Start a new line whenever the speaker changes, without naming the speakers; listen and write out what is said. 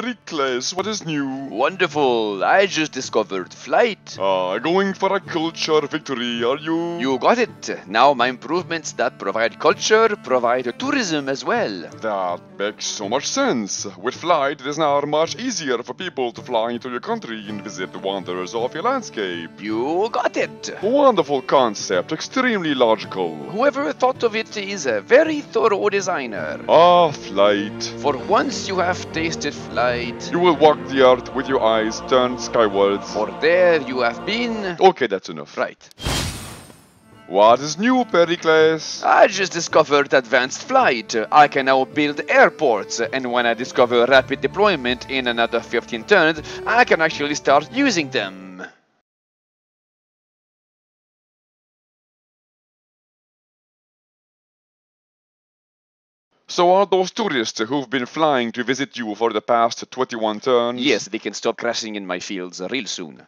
Pericles, what is new?
Wonderful. I just discovered flight.
Uh, going for a culture victory, are you?
You got it. Now my improvements that provide culture provide tourism as well.
That makes so much sense. With flight, it is now much easier for people to fly into your country and visit the wonders of your landscape.
You got it.
Wonderful concept, extremely logical.
Whoever thought of it is a very thorough designer.
Ah, flight.
For once you have tasted flight.
You will walk the earth with your eyes turned skywards.
For there you have been.
Okay, that's enough.
Right.
What is new, Pericles?
I just discovered advanced flight. I can now build airports, and when I discover rapid deployment in another 15 turns, I can actually start using them.
So are those tourists who've been flying to visit you for the past 21 turns?
Yes, they can stop crashing in my fields real soon.